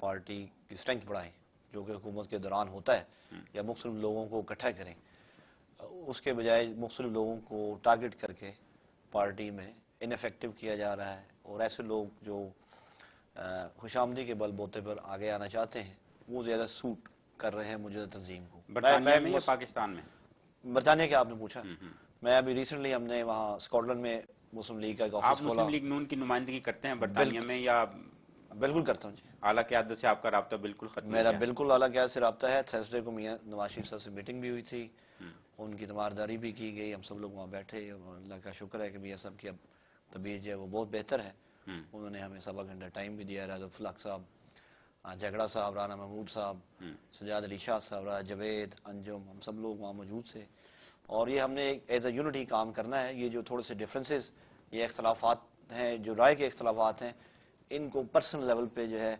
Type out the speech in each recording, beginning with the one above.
Party की strength बढ़ाएँ जो कि हुकूमत के दौरान होता है या मुख्तलिफ़ लोगों को इकट्ठा करें। उसके बजाय मुख्तलिफ़ लोगों को टारगेट करके पार्टी में इनफेक्टिव किया जा रहा है और ऐसे लोग जो खुश आमदी के बल बोते पर आगे आना चाहते हैं वो ज़्यादा सूट कर रहे हैं मुझे तंजीम को। बरतानिया में या पाकिस्तान में? बरतानिया के आपने पूछा? मैं अभी रिसेंटली हमने वहाँ स्कॉटलैंड में मुस्लिम लीग का एक ऑफ़िस खोला। मुस्लिम लीग नून की नुमाइंदगी करते हैं बरतानिया में या बिल्कुल करता हूँ जी। आला क्यादत से आपका रबता बिल्कुल खत्म मेरा बिल्कुल आला क्यादत से रबता है। थर्सडे को मियाँ नवाज़ शरीफ साहब से मीटिंग भी हुई थी। उनकी तमारदारी भी की गई। हम सब लोग वहाँ बैठे। अल्लाह का शुक्र है कि मियाँ साहब की अब तबीयत जो है वो बहुत बेहतर है। उन्होंने हमें सवा घंटा टाइम भी दिया। राजा फलाक साहब झगड़ा साहब राना महमूद साहब सजाद अली शाह साहब राजा जवेद अंजुम हम सब लोग वहाँ मौजूद थे। और ये हमने एक एज ए यूनिट ही काम करना है। ये जो थोड़े से डिफरेंसेस ये अख्तलाफात हैं जो राय के अख्तलाफात हैं इनको पर्सनल लेवल पे जो है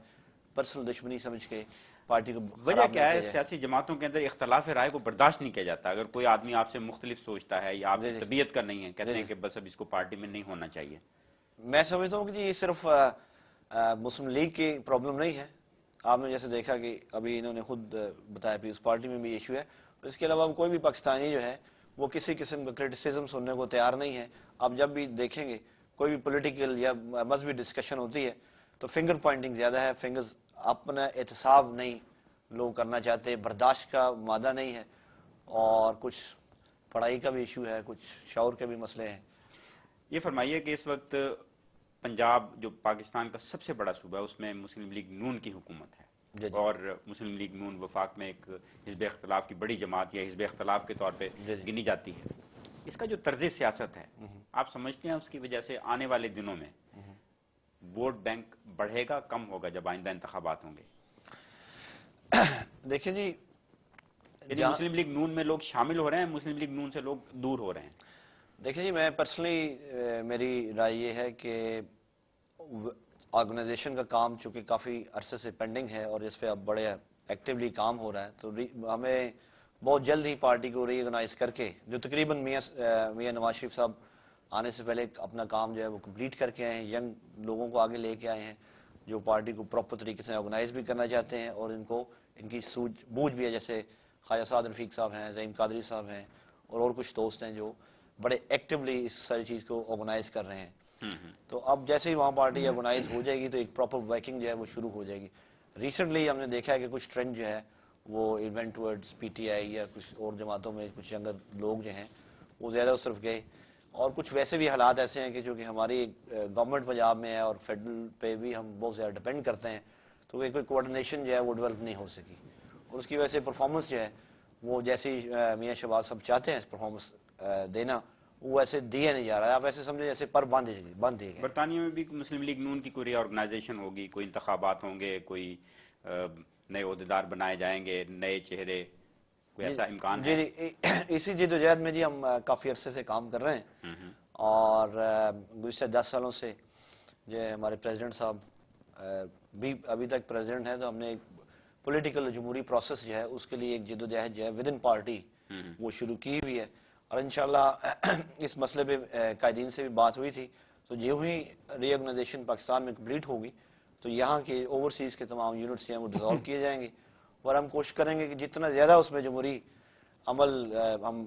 पर्सनल दुश्मनी समझ के पार्टी को वजह क्या है? सियासी जमातों के अंदर इख्तलाफ राय को बर्दाश्त नहीं किया जाता। अगर कोई आदमी आपसे मुख्तलिफ़ सोचता है या आपकी तबीयत का नहीं है कहते हैं कि बस अब इसको पार्टी में नहीं होना चाहिए। मैं समझता हूँ कि जी ये सिर्फ़ मुस्लिम लीग की प्रॉब्लम नहीं है। आपने जैसे देखा कि अभी इन्होंने खुद बताया पीस पार्टी में भी इशू है। इसके अलावा कोई भी पाकिस्तानी जो है वो किसी किस्म का क्रिटिसिज्म सुनने को तैयार नहीं है। आप जब भी देखेंगे कोई भी पॉलिटिकल या मजहबी डिस्कशन होती है तो फिंगर पॉइंटिंग ज़्यादा है फिंगर्स अपना एहतसाब नहीं लोग करना चाहते बर्दाश्त का मादा नहीं है और कुछ पढ़ाई का भी इशू है कुछ शौर के भी मसले हैं। ये फरमाइए कि इस वक्त पंजाब जो पाकिस्तान का सबसे बड़ा सूबा है उसमें मुस्लिम लीग नून की हुकूमत है। और मुस्लिम लीग नून वफाक में एक हिजब अख्तलाफ की बड़ी जमात या हिजब अख्तलाफ के तौर पर गिनी जाती है। इसका जो तर्ज सियासत है हम्म। आप समझते हैं उसकी वजह से आने वाले दिनों में हम्म। वोट बैंक बढ़ेगा कम होगा जब आइंदा इंतबात होंगे देखिए जी यदि मुस्लिम लीग नून में लोग शामिल हो रहे हैं मुस्लिम लीग नून से लोग दूर हो रहे हैं देखिए जी मैं पर्सनली मेरी राय ये है कि ऑर्गेनाइजेशन का काम चूँकि काफ़ी अरसे से पेंडिंग है और इस पर अब बड़े एक्टिवली काम हो रहा है तो हमें बहुत जल्द ही पार्टी को रीऑर्गेनाइज करके जो तकरीबन मियाँ मियाँ नवाज़ शरीफ साहब आने से पहले अपना काम जो है वो कंप्लीट करके आए हैं यंग लोगों को आगे लेके आए हैं जो पार्टी को प्रॉपर तरीके से ऑर्गेनाइज भी करना चाहते हैं और इनको इनकी सूझ बूझ भी है जैसे ख्वाजा साद रफीक साहब हैं जईम कादरी साहब हैं और और कुछ दोस्त हैं जो बड़े एक्टिवली इस सारी चीज़ को ऑर्गेनाइज कर रहे हैं। हम्म, हम्म। तो अब जैसे ही वहाँ पार्टी ऑर्गेनाइज हो जाएगी तो एक प्रॉपर वर्किंग जो है वो शुरू हो जाएगी। रिसेंटली हमने देखा है कि कुछ ट्रेंड जो है वो इवेंट टूवर्ड्स पीटीआई या कुछ और जमातों में कुछ यंगर लोग जो हैं, वो ज़्यादा उस तरफ़ गए। और कुछ वैसे भी हालात ऐसे हैं कि जो कि हमारी गवर्नमेंट पंजाब में है और फेडरल पे भी हम बहुत ज़्यादा डिपेंड करते हैं तो कोई कोऑर्डिनेशन जो है वो डेवलप नहीं हो सकी। और उसकी वजह से परफॉर्मेंस जो है, वो जैसी मियाँ शबाज सब चाहते हैं परफॉर्मेंस देना, वो ऐसे दिया नहीं जा रहा है। आप ऐसे समझे जैसे पर बंद बंद दिए बरतानिया में भी मुस्लिम लीग नून की कोई ऑर्गेनाइजेशन होगी, कोई इंतबात होंगे, कोई नए अहदेदार बनाए जाएँगे नए चेहरे कोई ऐसा इम्कान जी जी इसी जिदोजहद में जी हम काफ़ी अरसे से काम कर रहे हैं। हम्म, हम्म। और गुजशत दस सालों से जो हमारे प्रेसिडेंट साहब भी अभी तक प्रेसिडेंट है तो हमने एक पॉलिटिकल जमहूरी प्रोसेस जो है उसके लिए एक जिदोजहद जो है विद इन पार्टी वो शुरू की हुई है। और इनशाला इस मसले पे कायदीन से भी बात हुई थी तो जो ही रीऑर्गेनाइजेशन पाकिस्तान में कंप्लीट होगी। तो यहाँ के ओवरसीज के तमाम यूनिट्स हैं वो डिजोल्व किए जाएँगे। और हम कोशिश करेंगे कि जितना ज़्यादा उसमें जमहूरी अमल हम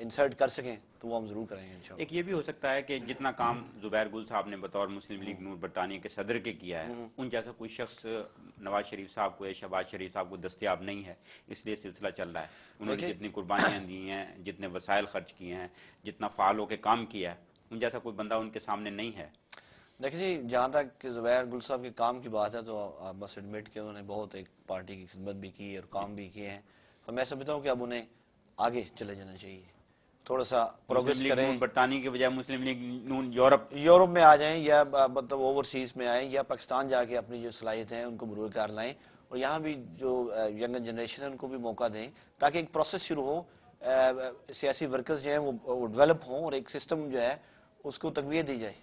इंसर्ट कर सकें तो वो हम ज़रूर करेंगे एक ये भी हो सकता है कि जितना काम जुबैर गुल साहब ने बतौर मुस्लिम लीग नूर बरतानिया के सदर के किया है हम्म। उन जैसा कोई शख्स नवाज़ शरीफ साहब को या शहबाज शरीफ साहब को दस्तियाब नहीं है इसलिए सिलसिला चल रहा है। उन्होंने जितनी कुर्बानियाँ दी हैं जितने वसायल खर्च किए हैं जितना फाल होकर काम किया है उन जैसा कोई बंदा उनके सामने नहीं है। देखिए जी जहाँ तक कि जुबैर गुल साहब के काम की बात है तो आप बस एडमिट के उन्होंने बहुत एक पार्टी की खिदमत भी की और काम भी किए हैं। तो मैं समझता हूँ कि अब उन्हें आगे चले जाना चाहिए। थोड़ा सा प्रोग्रेस करें। बरतानी के बजाय मुस्लिम लीग नून यूरोप। यूरोप में आ जाएँ या मतलब ओवरसीज में आए या पाकिस्तान जाके अपनी जो सलाहियतें हैं उनको बुरुए कर लाएँ और यहाँ भी जो यंगर जनरेशन है उनको भी मौका दें ताकि एक प्रोसेस शुरू हो। सियासी वर्कर्स जो हैं वो डेवलप हों और एक सिस्टम जो है उसको तकवीत दी जाए।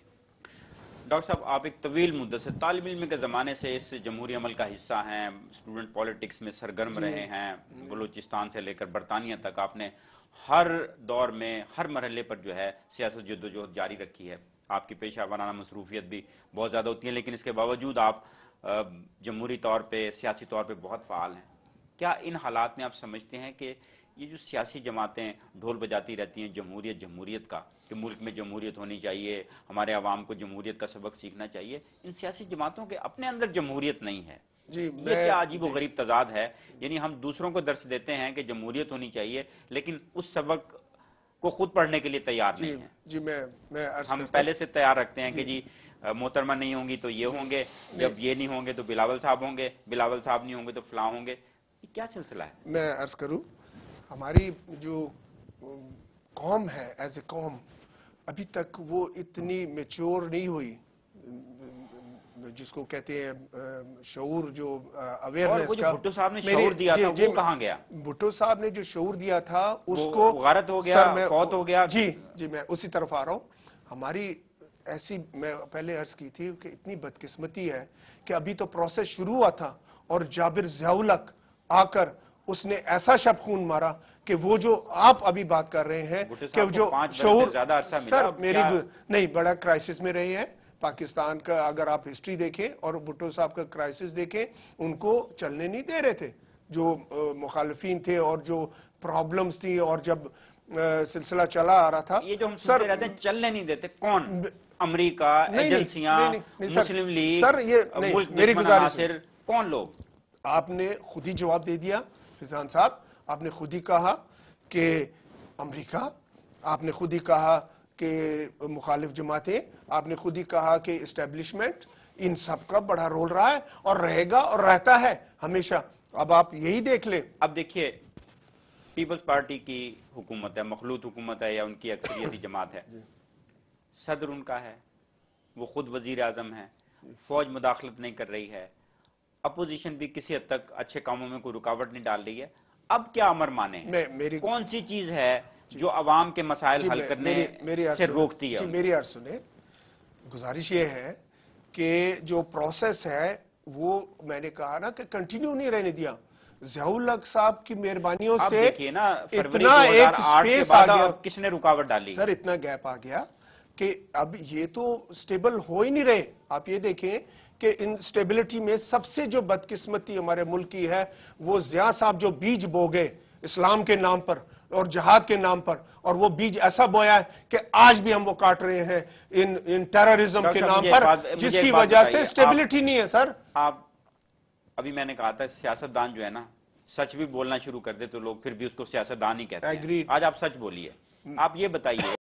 डॉक्टर साहब आप एक तवील मुद्दे से तालब इलम के ज़माने से इस जमहूरी अमल का हिस्सा हैं स्टूडेंट पॉलिटिक्स में सरगर्म रहे हैं बलूचिस्तान से लेकर बरतानिया तक आपने हर दौर में हर मरहले पर जो है सियासत जद्दोजहद जारी रखी है। आपकी पेशा वाराना मसरूफियत भी बहुत ज़्यादा होती है लेकिन इसके बावजूद आप जमहूरी तौर पर सियासी तौर पर बहुत फाल हैं। क्या इन हालात में आप समझते हैं कि ये जो सियासी जमातें ढोल बजाती रहती हैं जमहूरियत जमहूरियत का कि मुल्क में जमहूरियत होनी चाहिए हमारे आवाम को जमहूरियत का सबक सीखना चाहिए इन सियासी जमातों के अपने अंदर जमहूरियत नहीं है। जी ये क्या अजीब गरीब तजाद है। यानी हम दूसरों को दर्श देते हैं कि जमहूरियत होनी चाहिए लेकिन उस सबक को खुद पढ़ने के लिए तैयार नहीं है। जी मैं मैं हम पहले से तैयार रखते हैं कि जी। मोहतरमा नहीं होंगी तो ये होंगे जब ये नहीं होंगे तो बिलावल साहब होंगे बिलावल साहब नहीं होंगे तो फला होंगे। ये क्या सिलसिला है? मैं अर्ज़ करूँ हमारी जो कौम है एज ए कौम अभी तक वो इतनी मेच्योर नहीं हुई। जिसको कहते हैं शऊर जो अवेयरनेस का भुट्टो साहब ने शऊर दिया था वो कहाँ गया? भुट्टो साहब ने जो शऊर दिया था उसको गारत हो गया फौत हो गया। जी जी मैं उसी तरफ़ आ रहा हूँ। हमारी ऐसी मैं पहले अर्ज़ की थी कि इतनी बदकिस्मती है कि अभी तो प्रोसेस शुरू हुआ था और जाबिर जयाउलक आकर उसने ऐसा शब खून मारा कि वो जो आप अभी बात कर रहे हैं कि जो शोर सर मेरी नहीं बड़ा क्राइसिस में रहे हैं। पाकिस्तान का अगर आप हिस्ट्री देखें और भुट्टो साहब का क्राइसिस देखें उनको चलने नहीं दे रहे थे। जो मुखालफी थे और जो प्रॉब्लम्स थी और जब सिलसिला चला आ रहा था। ये जो हम सर रहते हैं चलने नहीं देते। कौन? अमरीका एजेंसियाँ मुस्लिम लीग सर ये मेरी गुजारिश कौन लोग? आपने खुद ही जवाब दे दिया। फिजान साहब आपने खुद ही कहा कि अमेरिका आपने खुद ही कहा कि मुखालिफ जमातें आपने खुद ही कहा कि इस्टेब्लिशमेंट इन सब का बड़ा रोल रहा है और रहेगा और रहता है हमेशा। अब आप यही देख लें। अब देखिए पीपल्स पार्टी की हुकूमत है मखलूत हुकूमत है या उनकी अक्सरियती जमात है। सदर उनका है वो खुद वज़ीर आज़म है फौज मुदाखलत नहीं कर रही है। अपोजिशन भी किसी हद तक अच्छे कामों में कोई रुकावट नहीं डाल रही है। अब क्या अमर माने मेरी कौन सी चीज़ है जो। अवाम के मसाइल हल करने मेरी, मेरी से रोकती है? मेरी अर्ज़ सुने। गुजारिश ये है कि जो प्रोसेस है वो मैंने कहा ना कि कंटिन्यू नहीं रहने दिया। जयाउलक साहब की मेहरबानियों से ना इतना एक स्पेस आ गया। किसने रुकावट डाली? सर इतना गैप आ गया। कि अब ये तो स्टेबल हो ही नहीं रहे। आप ये देखें कि इन स्टेबिलिटी में सबसे जो बदकिस्मती हमारे मुल्क की है वो जिया साहब जो बीज बो गए इस्लाम के नाम पर और जहाद के नाम पर और वो बीज ऐसा बोया है कि आज भी हम वो काट रहे हैं इन इन टेररिज्म के नाम पर जिसकी वजह से स्टेबिलिटी नहीं है सर। आप अभी मैंने कहा था सियासतदान जो है ना सच भी बोलना शुरू कर दे तो लोग फिर भी उसको सियासतदान ही कहते हैं। आज आप सच बोलिए। आप ये बताइए